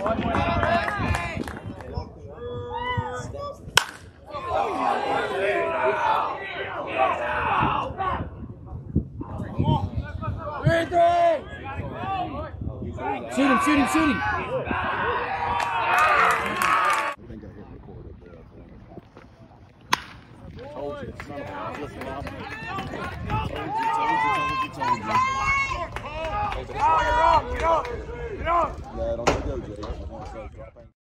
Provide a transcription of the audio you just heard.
Shoot him, shoot him, shoot him. I think I hit record there. I told you, son of a. Told you, told you, told you, told you. Get up, get up. Jay. I want to say,